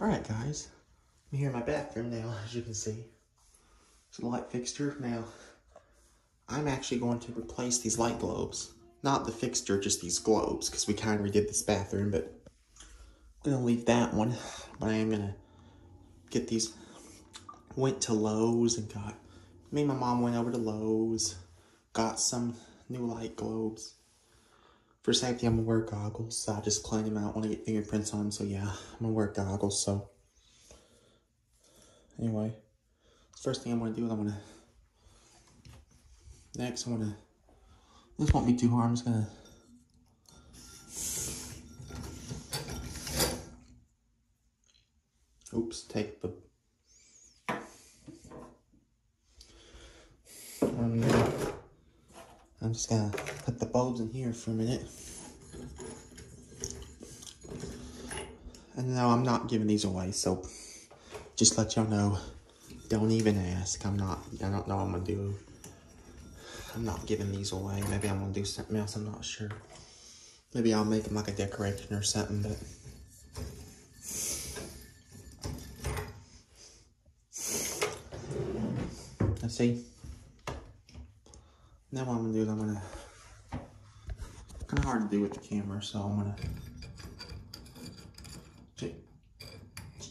Alright guys, I'm here in my bathroom now, as you can see. It's a light fixture. Now, I'm actually going to replace these light globes. Not the fixture, just these globes, because we kind of redid this bathroom, but I'm going to leave that one. But I am going to get these. Went to Lowe's and got, me and my mom went over to Lowe's, got some new light globes. For safety, I'm gonna wear goggles. So I just clean them out. Want to get fingerprints on them. So yeah, I'm gonna wear goggles. So anyway, first thing I'm gonna do is I'm gonna next I'm gonna this won't be too hard. I'm just gonna oops take the um, I'm just gonna put the bulbs in here for a minute. And no, I'm not giving these away, so just let y'all know. Don't even ask. I'm not, I don't know what I'm gonna do. I'm not giving these away. Maybe I'm gonna do something else, I'm not sure. Maybe I'll make them like a decoration or something, but. Let's see. Now what I'm gonna do is I'm gonna, kind of hard to do with the camera, so I'm gonna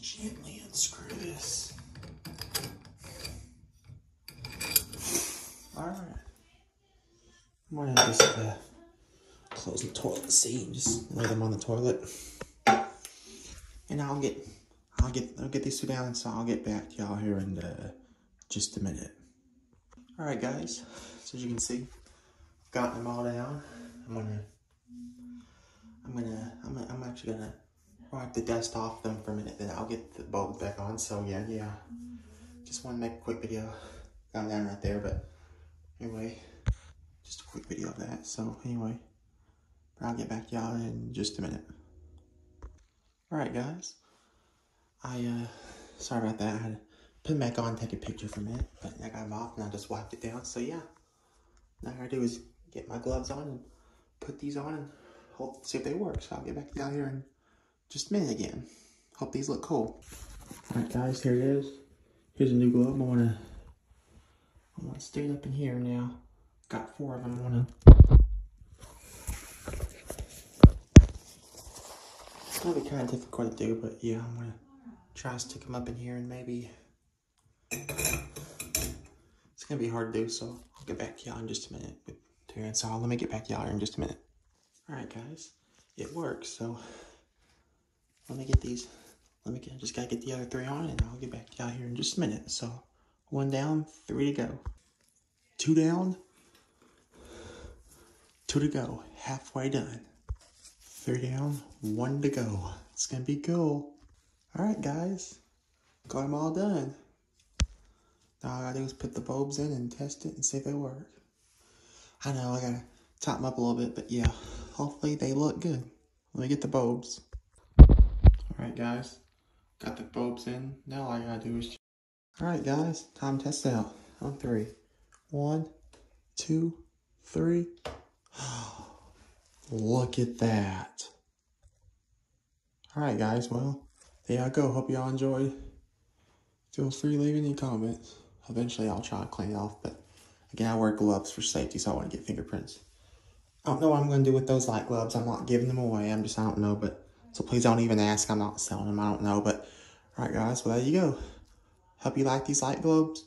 gently unscrew this. All right. I'm gonna just uh, close the toilet seat just lay them on the toilet. And I'll get, I'll get, I'll get these two down, so I'll get back to y'all here in uh, just a minute. All right, guys. So as you can see, I've gotten them all down. I'm gonna, I'm gonna, I'm, I'm actually gonna wipe the dust off them for a minute, then I'll get the bulbs back on. So yeah, yeah. Just want to make a quick video. Got them down right there, but anyway, just a quick video of that. So anyway, but I'll get back to y'all in just a minute. All right, guys. I uh, sorry about that. Put them back on, take a picture from minute, but I got them off and I just wiped it down. So yeah, now I gotta do is get my gloves on and put these on and hope see if they work. So I'll get back down here in just a minute again. Hope these look cool. All right, guys, here it is. Here's a new glove. I wanna, I wanna stick it up in here now. Got four of them. I wanna. It's gonna be kind of difficult to do, but yeah, I'm gonna try to stick them up in here and maybe it's gonna be hard to do, so I'll get back to y'all in just a minute two So let me get back y'all in just a minute. All right, guys, it works. So let me get these. Let me get. Just gotta get the other three on, and I'll get back y'all here in just a minute. So one down, three to go. Two down, two to go. Halfway done. Three down, one to go. It's gonna be cool. All right, guys, got them all done. All I gotta do is put the bulbs in and test it and see if they work. I know I gotta top them up a little bit, but yeah, hopefully they look good. Let me get the bulbs. Alright guys, got the bulbs in. Now all I gotta do is... Alright guys, time to test out. On three. One, two, three. Look at that. Alright guys, well, there y'all go. Hope y'all enjoyed. Feel free leave any comments. Eventually I'll try to clean it off, but again, I wear gloves for safety, so I want to get fingerprints. I don't know what I'm going to do with those light gloves. I'm not giving them away. I'm just, I don't know, but, so please don't even ask. I'm not selling them. I don't know, but, all right, guys, well, there you go. Hope you like these light globes.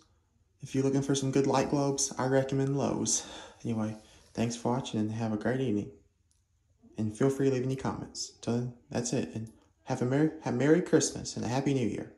If you're looking for some good light globes, I recommend Lowe's. Anyway, thanks for watching and have a great evening. And feel free to leave any comments. Till then, that's it. And have a Merry, have Merry Christmas and a Happy New Year.